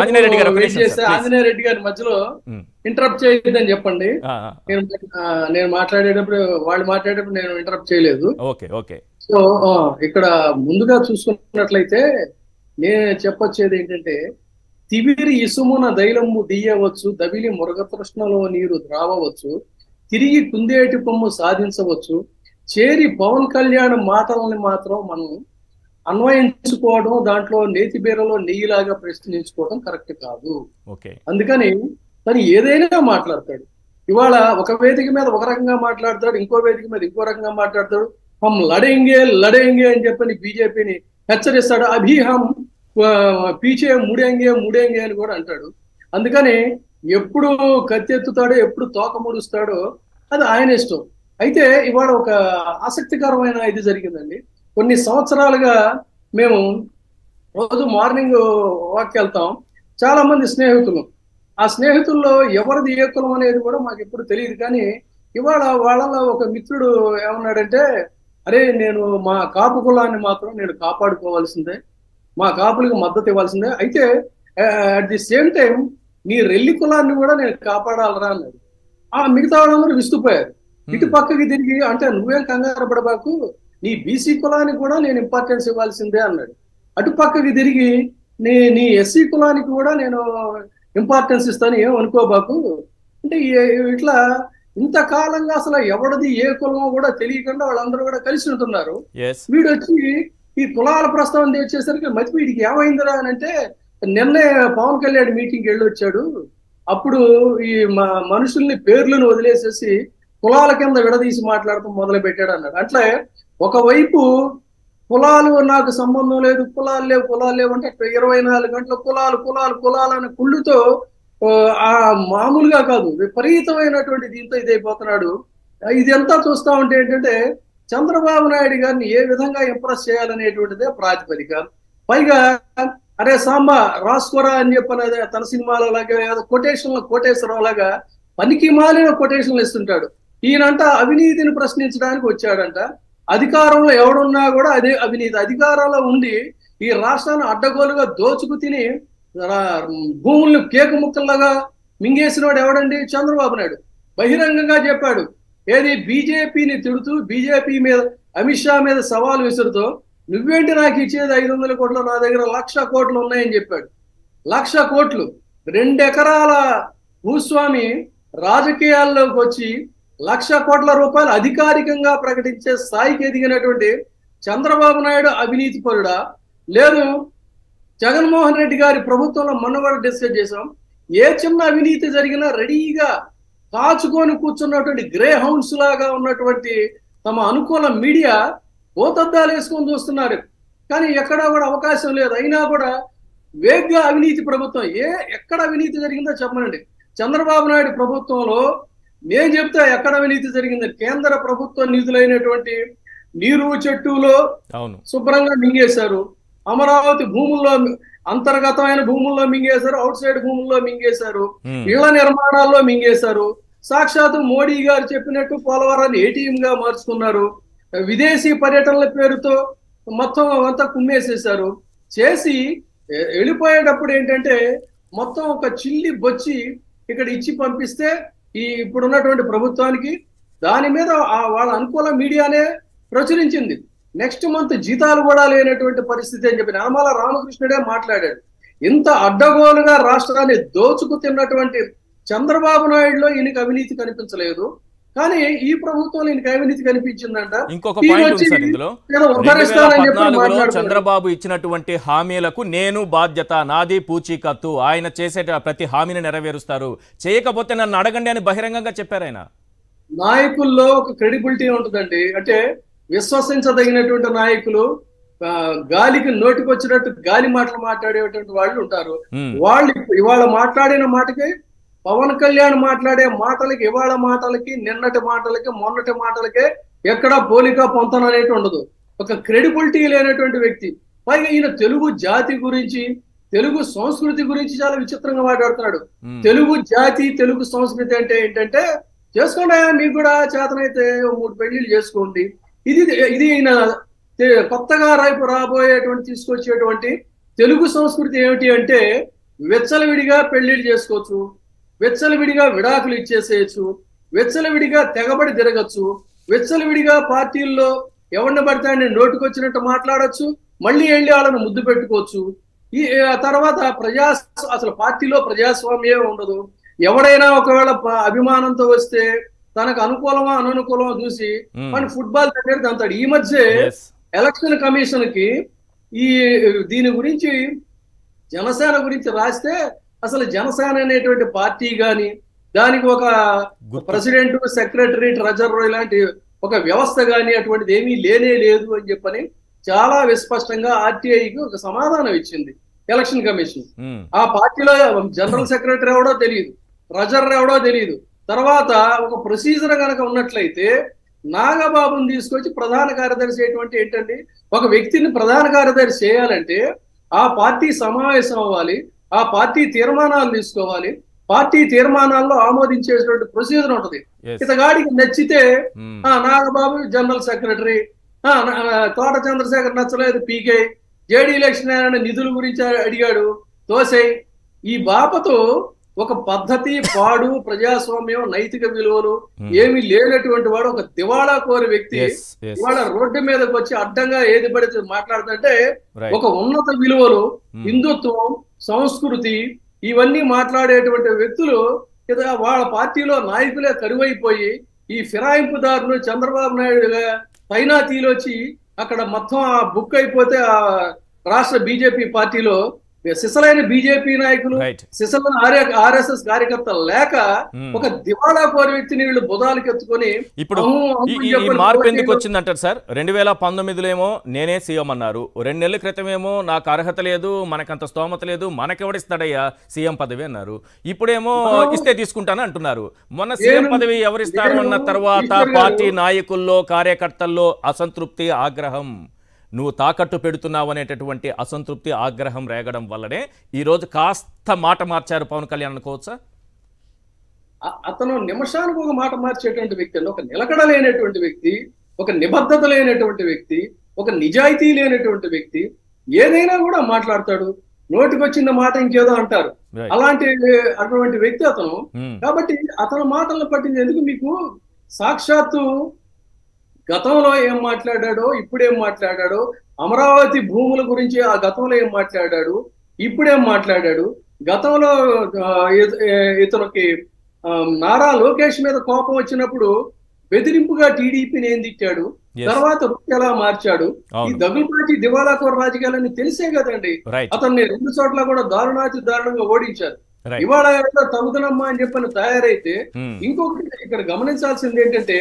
ఆంజనేయ రెడ్డి గారు. ఆంజనేయ రెడ్డి మధ్యలో ఇంటరప్ట్ చేయొద్దని చెప్పండి. నేను మాట్లాడేటప్పుడు వాళ్ళు మాట్లాడేటప్పుడు నేను ఇంటరప్ట్ చేయలేదు. Okay okay. సో ఆ, ఇక్కడ ముందుగా చూసుకున్నట్లయితే నేను చెప్పొచ్చేది ఏంటంటే తివిరి ఇసుమున దైలము దియ్యవచ్చు దవిలి మురగతృష్ణలో నీరు ద్రావవచ్చు తిరిగి కుందేటి పొమ్ము సాధించవచ్చు చేరి పవన్ కళ్యాణ్ మాటలని మాత్రం మనం అన్వయించుకోవడం దాంట్లో నేతి బీరలో నెయ్యిలాగా ప్రశ్నించుకోవడం కరెక్ట్ కాదు. ఓకే. అందుకని తను ఏదైనా మాట్లాడతాడు. ఇవాళ ఒక వేదిక మీద ఒక రకంగా మాట్లాడతాడు ఇంకో వేదిక మీద ఇంకో రకంగా మాట్లాడతాడు. హమ్ లడేంగే లడేంగే అని చెప్పని బీజేపీని హెచ్చరిస్తాడు. అభి హమ్ పీచే ముడేంగే ముడేంగే అని కూడా అంటాడు. అందుకని ఎప్పుడు కత్తెత్తుతాడో ఎప్పుడు తోక ముడుస్తాడో అది ఆయన ఇష్టం. అయితే ఇవాళ ఒక ఆసక్తికరమైన ఇది జరిగిందండి. కొన్ని సంవత్సరాలుగా మేము రోజు మార్నింగ్ వాక్ వెళ్తాం చాలా మంది స్నేహితులు. ఆ స్నేహితుల్లో ఎవరిది ఏ కులం అనేది కూడా మాకు ఎప్పుడు తెలియదు కానీ ఇవాళ వాళ్ళలో ఒక మిత్రుడు ఏమన్నాడంటే అరే నేను మా కాపు కులాన్ని మాత్రం నేను కాపాడుకోవాల్సిందే. మా కాపులకు మద్దతు ఇవ్వాల్సిందే. అయితే అట్ ది సేమ్ టైం నీ రెల్లి కులాన్ని కూడా నేను కాపాడాలరా అన్నాడు. ఆ మిగతా వాళ్ళందరూ విస్తుపోయారు. ఇటు పక్కకి తిరిగి అంటే నువ్వేం కంగారు పడబాకు. నీ బీసీ కులానికి కూడా నేను ఇంపార్టెన్స్ ఇవ్వాల్సిందే అన్నాడు. అటు పక్కకి తిరిగి నీ నీ ఎస్సీ కులానికి కూడా నేను ఇంపార్టెన్స్ ఇస్తాను ఏం అనుకోబాకు అంటే ఇట్లా ఇంతకాలంగా అసలు ఎవరిది ఏ కులమో కూడా తెలియకుండా వాళ్ళందరూ కూడా కలిసి ఉంటున్నారు. వీడు వచ్చి ఈ కులాల ప్రస్తావన తెచ్చేసరికి మతి వీడికి ఏమైందిరా అని అంటే నిన్నే పవన్ కళ్యాణ్ మీటింగ్కి వెళ్ళి వచ్చాడు అప్పుడు ఈ మనుషుల్ని పేర్లను వదిలేసేసి కులాల కింద విడదీసి మాట్లాడటం మొదలు పెట్టాడు అన్నాడు. అట్లే ఒకవైపు కులాలు నాకు సంబంధం లేదు కులాలు లేవు కులాలు లేవు అంటే ఇరవై నాలుగు గంటల కులాలు కులాలు కులాలు అనే కుళ్ళుతో ఆ, మామూలుగా కాదు విపరీతమైనటువంటి దీంతో ఇదైపోతున్నాడు ఇదంతా చూస్తా ఉంటే ఏంటంటే చంద్రబాబు నాయుడు గారిని ఏ విధంగా ఇంప్రెస్ చేయాలనేటువంటిదే ప్రాతిపదిక. పైగా అరే సాంబా రాసుకోరా అని చెప్పనేది తన సినిమాలో లాగా కొటేషన్లు కోటేశ్వరరావు లాగా పనికి మాలిన కొటేషన్లు ఇస్తుంటాడు. ఈయనంట అవినీతిని ప్రశ్నించడానికి వచ్చాడంట. అధికారంలో ఎవడున్నా కూడా అదే అవినీతి. అధికారంలో ఉండి ఈ రాష్ట్రాన్ని అడ్డగోలుగా దోచుకు తిని రా- భూముల్ని కేకు ముక్కల్లాగా మింగేసినవాడు ఎవడండి? చంద్రబాబు నాయుడు. బహిరంగంగా చెప్పాడు. ఏది బీజేపీని తిడుతూ బీజేపీ మీద అమిత్ షా మీద సవాల్ విసురుతూ నువ్వేంటి నాకు ఇచ్చేది ఐదు వందల కోట్లు? నా దగ్గర లక్ష కోట్లు ఉన్నాయని చెప్పాడు. లక్ష కోట్లు. రెండెకరాల భూస్వామి రాజకీయాల్లోకి వచ్చి లక్ష కోట్ల రూపాయలు అధికారికంగా ప్రకటించే స్థాయికి ఎదిగినటువంటి చంద్రబాబు నాయుడు అవినీతి పరుడా? లేదు జగన్మోహన్ రెడ్డి గారి ప్రభుత్వంలో మొన్న కూడా డిస్కస్ చేసాం ఏ చిన్న అవినీతి జరిగినా రెడీగా కాచుకొని కూర్చున్నటువంటి గ్రే హౌండ్స్ లాగా ఉన్నటువంటి తమ అనుకూల మీడియా ఓతద్దాలు వేసుకొని చూస్తున్నారు. కానీ ఎక్కడా కూడా అవకాశం లేదు. అయినా కూడా వేగ్గా అవినీతి ప్రభుత్వం ఏ ఎక్కడ అవినీతి జరిగిందో చెప్పనండి. చంద్రబాబు నాయుడు ప్రభుత్వంలో నేను చెప్తా ఎక్కడ అవినీతి జరిగింది? కేంద్ర ప్రభుత్వ నిధులైనటువంటి నీరు చెట్టులో శుభ్రంగా మింగేశారు. అమరావతి భూముల్లో అంతర్గతమైన భూముల్లో మింగేశారు. అవుట్ సైడ్ భూముల్లో మింగేశారు. ఉమ్, ఇళ్ళ నిర్మాణాల్లో మింగేశారు. సాక్షాత్తు మోడీ గారు చెప్పినట్టు పోలవరాన్ని ఏటీఎం గా మార్చుకున్నారు. విదేశీ పర్యటనల పేరుతో మొత్తం అంతా కుమ్మేసేశారు. చేసి వెళ్ళిపోయేటప్పుడు ఏంటంటే మొత్తం ఒక చిల్లి బొచ్చి ఇక్కడ ఇచ్చి పంపిస్తే ఈ ఇప్పుడున్నటువంటి ప్రభుత్వానికి దాని మీద ఆ- వాళ్ళ అనుకూల మీడియానే ప్రచురించింది. నెక్స్ట్ మంత్ జీతాలు కూడా లేనటువంటి పరిస్థితి అని చెప్పి నామాల రామకృష్ణుడే మాట్లాడాడు. ఇంత అడ్డగోలుగా రాష్ట్రాన్ని దోచుకు తిన్నటువంటి చంద్రబాబు నాయుడులో ఈయనకి అవినీతి కనిపించలేదు. కానీ ఈ ప్రభుత్వంలో ఈయనకి అవినీతి కనిపించిందంట? ఇంకొక పాయింట్ ఇందులో. చంద్రబాబు ఇచ్చినటువంటి హామీలకు నేను బాధ్యత నాది పూచీకత్తు. ఆయన చేసే ప్రతి హామీని నెరవేరుస్తారు. చేయకపోతే నన్ను అడగండి అని బహిరంగంగా చెప్పారు ఆయన. నాయకుల్లో ఒక క్రెడిబిలిటీ ఉంటుందండి. అంటే విశ్వసించదగినటువంటి నాయకులు గాలికి నోటికొచ్చినట్టు గాలి మాటలు మాట్లాడేటువంటి వాళ్ళు ఉంటారు. వాళ్ళు ఇవాళ మాట్లాడిన మాటకి పవన్ కళ్యాణ్ మాట్లాడే మాటలకి ఇవాళ మాటలకి నిన్నటి మాటలకి మొన్నటి మాటలకే ఎక్కడా పోలిక పొంతన అనేటి ఉండదు. ఒక క్రెడిబిలిటీ లేనటువంటి వ్యక్తి. పైగా ఈయన తెలుగు జాతి గురించి తెలుగు సంస్కృతి గురించి చాలా విచిత్రంగా మాట్లాడుతున్నాడు. తెలుగు జాతి తెలుగు సంస్కృతి అంటే ఏంటంటే చేసుకోండి మీకు కూడా చేతనైతే మూడు పెళ్ళిళ్ళు చేసుకోండి. ఇది ఇది ఈయన కొత్తగా రైపు రాబోయేటువంటి తీసుకొచ్చేటువంటి తెలుగు సంస్కృతి ఏమిటి అంటే వెచ్చలవిడిగా పెళ్ళిళ్ళు చేసుకోవచ్చు. వెచ్చలవిడిగా విడాకులు ఇచ్చేసేయచ్చు వెచ్చలవిడిగా తెగబడి తిరగచ్చు వెచ్చలవిడిగా పార్టీల్లో ఎవరిని పడితే ఆయన నోటుకొచ్చినట్టు మాట్లాడొచ్చు మళ్ళీ వెళ్ళి వాళ్ళని ముద్దు పెట్టుకోవచ్చు ఈ తర్వాత ప్రజా అసలు పార్టీలో ప్రజాస్వామ్యం ఉండదు ఎవడైనా ఒకవేళ అభిమానంతో వస్తే తనకు అనుకూలమా అననుకూలమా చూసి. మన ఫుట్బాల్ దగ్గర తంతాడు ఈ మధ్య. ఎలక్షన్ కమిషన్కి ఈ దీని గురించి జనసేన గురించి రాస్తే అసలు జనసేన అనేటువంటి పార్టీ గాని దానికి ఒక. ప్రెసిడెంట్ సెక్రటరీ ట్రెజరర్ ఇలాంటి ఒక వ్యవస్థ గాని అటువంటిది ఏమీ లేనే లేదు అని చెప్పని చాలా విస్పష్టంగా ఆర్టీఐకి ఒక సమాధానం ఇచ్చింది ఎలక్షన్ కమిషన్. ఆ పార్టీలో జనరల్ సెక్రటరీ ఎవడో తెలియదు ట్రెజరర్ ఎవడో తెలియదు తర్వాత ఒక ప్రొసీజర్ కనుక ఉన్నట్లయితే నాగబాబుని తీసుకొచ్చి ప్రధాన కార్యదర్శి ఎటువంటి ఏంటండి ఒక వ్యక్తిని ప్రధాన కార్యదర్శి చేయాలంటే ఆ పార్టీ సమావేశం అవ్వాలి ఆ పార్టీ తీర్మానాలు తీసుకోవాలి. పార్టీ తీర్మానాల్లో ఆమోదించేటువంటి ప్రొసీజర్ ఉంటది. ఇతగాడికి నచ్చితే మ్మ్. ఆ నాగబాబు జనరల్ సెక్రటరీ ఆ, తోట చంద్రశేఖర్ నచ్చలేదు పీకే. జేడీ లక్ష్మీనారాయణ నిధుల గురించి అడిగాడు. తోసై ఈ బాపతో ఒక పద్ధతి పాడు ప్రజాస్వామ్యం నైతిక విలువలు Hmm. ఏమీ లేనటువంటి వాడు ఒక దివాళా కోరి వ్యక్తి. ఇవాళ రోడ్డు మీదకి వచ్చి అడ్డంగా ఏది పడితే మాట్లాడుతుంటే. ఒక ఉన్నత విలువలు Hmm. హిందుత్వం సంస్కృతి ఇవన్నీ మాట్లాడేటువంటి వ్యక్తులు వాళ్ళ పార్టీలో నాయకులే కరువైపోయి ఈ ఫిరాయింపుదారులు చంద్రబాబు నాయుడు తైనాతీలు వచ్చి అక్కడ మొత్తం ఆ బుక్ అయిపోతే ఆ రాష్ట్ర బీజేపీ పార్టీలో సిసలైన బీజేపీ నాయకులు. సిసలైన ఆర్ఎస్ఎస్ కార్యకర్తలు లేక Hmm. ఒక దివాళా కోరి వ్యక్తిని వీళ్ళు బుధాలకు ఎత్తుకొని ఇప్పుడు ఈ- మార్పు ఎందుకు వచ్చిందంటారు సార్? రెండు వేల పంతొమ్మిదిలో ఏమో నేనే సీఎం అన్నారు. రెండు నెలల క్రితమేమో నాకు అర్హత లేదు మనకంత స్తోమత లేదు మనకెవడిస్తాడయ్యా సీఎం పదవి అన్నారు. ఇప్పుడేమో ఇస్తే తీసుకుంటాను అంటున్నారు. మొన్న సీఎం పదవి ఎవరిస్తారు అన్న నేను తర్వాత పార్టీ నాయకుల్లో కార్యకర్తల్లో అసంతృప్తి ఆగ్రహం. నువ్వు తాకట్టు పెడుతున్నావు అనేటటువంటి అసంతృప్తి ఆగ్రహం రేగడం వల్లనే ఈ రోజు కాస్త మాట మార్చారు పవన్ కళ్యాణ్ అనుకోవచ్చా? అతను నిమిషానికి ఒక మాట మార్చేటువంటి వ్యక్తి అండి. ఒక నిలకడ లేనటువంటి వ్యక్తి ఒక నిబద్ధత లేనటువంటి వ్యక్తి ఒక నిజాయితీ లేనటువంటి వ్యక్తి ఏదైనా కూడా మాట్లాడతాడు. నోటికొచ్చిన మాట ఇంకేదో అంటారు. అలాంటి అటువంటి వ్యక్తి అతను. Hmm. కాబట్టి అతని మాటలను పట్టించేందుకు మీకు సాక్షాత్తు గతంలో ఏం మాట్లాడాడో ఇప్పుడేం మాట్లాడాడో అమరావతి భూముల గురించి ఆ గతంలో ఏం మాట్లాడాడు ఇప్పుడేం మాట్లాడాడు గతంలో ఇతనికి నారా లోకేష్ మీద కోపం వచ్చినప్పుడు బెదిరింపుగా టీడీపీని ఏం తిట్టాడు. తర్వాత ఎలా మార్చాడు? ఈ దగులుపాటి దివాళాకోర రాజకీయాలని తెలిసే కదండి. అతన్ని రెండు చోట్ల కూడా దారుణాతి దారుణంగా ఓడించారు. ఇవాళ తగుదనమ్మా అని చెప్పని తయారైతే ఇంకొకటి ఇక్కడ గమనించాల్సింది ఏంటంటే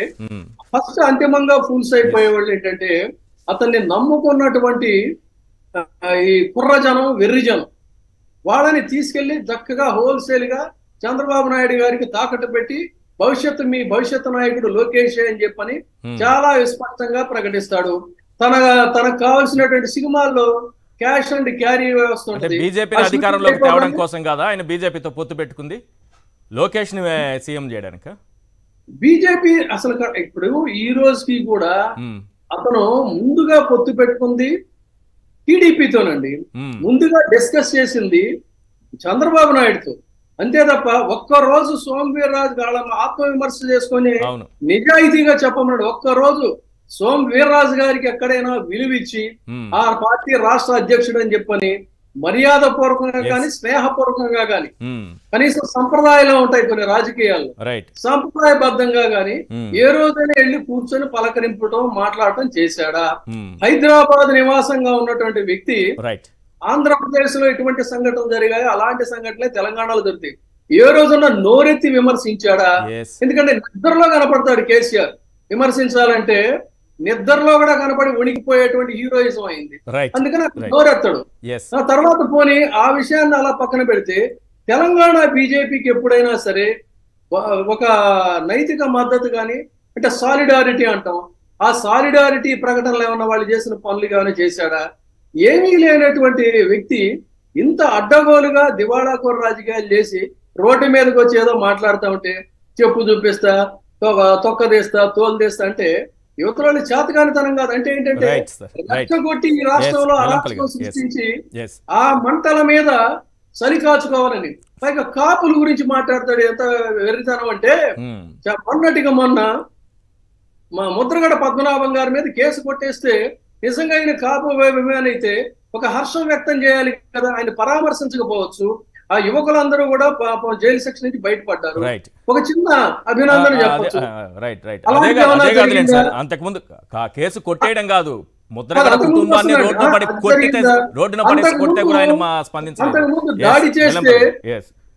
ఫస్ట్ అంతిమంగా ఫూల్స్ అయిపోయే వాళ్ళు ఏంటంటే అతన్ని నమ్ముకున్నటువంటి ఈ కుర్రజనం వెర్రిజనం. వాళ్ళని తీసుకెళ్ళి చక్కగా హోల్సేల్గా చంద్రబాబు నాయుడు గారికి తాకట్టు పెట్టి భవిష్యత్తు మీ భవిష్యత్తు నాయకుడు లోకేష్ అని చెప్పని చాలా విస్పష్టంగా ప్రకటిస్తాడు. తన తనకు కావాల్సినటువంటి సినిమాల్లో క్యాష్ అండ్ క్యారీ వ్యవస్థ ఆ అధికారంలోకి తేవడం కోసం కాదా? ఆయన బీజేపీతో పొత్తు పెట్టుకుంది. లోకేష్ని సీఎం చేయడానిక? బీజేపీ అసలు ఇప్పుడు ఈ రోజుకి కూడా అతను ముందుగా పొత్తు పెట్టుకుంది టీడీపీతోనండి. ముందుగా డిస్కస్ చేసింది చంద్రబాబు నాయుడుతో. అంతే తప్ప ఒక్క రోజు సోమవీర్రాజు గాళ్ళ ఆత్మవిమర్శ చేసుకొని నిజాయితీగా చెప్పమన్నాడు. ఒక్క రోజు సోమ వీర్రాజు గారికి ఎక్కడైనా విలువిచ్చి ఆ పార్టీ రాష్ట్ర అధ్యక్షుడు అని చెప్పని మర్యాద పూర్వకంగా. కానీ స్నేహపూర్వకంగా కానీ కనీసం సంప్రదాయాలు ఉంటాయి కొన్ని రాజకీయాల్లో. రైట్ సంప్రదాయబద్ధంగా ఉమ్, ఏ రోజైనా వెళ్ళి కూర్చొని పలకరింపటం మాట్లాడటం చేశాడా? హైదరాబాద్ నివాసంగా ఉన్నటువంటి వ్యక్తి ఆంధ్రప్రదేశ్లో ఎటువంటి సంఘటనలు జరిగాయో అలాంటి సంఘటనలే తెలంగాణలో దొరుకుతాయి. ఏ రోజున నోరెత్తి విమర్శించాడా? ఎందుకంటే నిద్రలో కనపడతాడు కేసీఆర్. విమర్శించాలంటే నిద్రలో కూడా కనపడి వణికిపోయేటువంటి హీరోయిజం అయింది. అందుకని ఆ తర్వాత పోని ఆ విషయాన్ని అలా పక్కన పెడితే తెలంగాణ బీజేపీకి ఎప్పుడైనా సరే ఒక- నైతిక మద్దతు కానీ అంటే సాలిడారిటీ అంటాం. ఆ సాలిడారిటీ ప్రకటనలు ఏమన్నా వాళ్ళు చేసిన పనులు కానీ చేశాడా? ఏమీ లేనటువంటి వ్యక్తి ఇంత అడ్డగోలుగా దివాళాకోర రాజకీయాలు చేసి రోడ్డు మీదకి వచ్చి ఏదో మాట్లాడుతూ ఉంటే చెప్పు చూపిస్తా తొక్క తీస్తా తోలు తీస్తా అంటే యువతలోని చేతకానితనం కాదు. అంటే ఏంటంటే సార్ రెచ్చగొట్టి ఈ రాష్ట్రంలో అరాచకం. సృష్టించి ఆ మంటల మీద చలి కాచుకోవాలని పైగా కాపుల గురించి మాట్లాడతాడు ఎంత వెర్రితనం అంటే చ- మొన్నటిగా మొన్న మా ముద్రగడ పద్మనాభం గారి మీద కేసు కొట్టేస్తే నిజంగా ఆయన కాపు అభిమాని అయితే ఒక హర్షం వ్యక్తం చేయాలి కదా ఆయన పరామర్శించకపోవచ్చు. ఆ యువకులందరూ కూడా పాపం జైలు సెక్షన్ నుంచి బయటపడ్డారు ఒక చిన్న అభినందన చెప్పొచ్చు రైట్ రైట్ అదే కాదు? సార్ అంతకుముందు కేసు కొట్టేయడం కాదు ముద్రగడ అంతకు ముందు కుటుంబాన్ని. రోడ్డున పడి కొట్టితే? రోడ్డున పడేసి ముందు- కూడా ఆయన దాడి చేస్తే.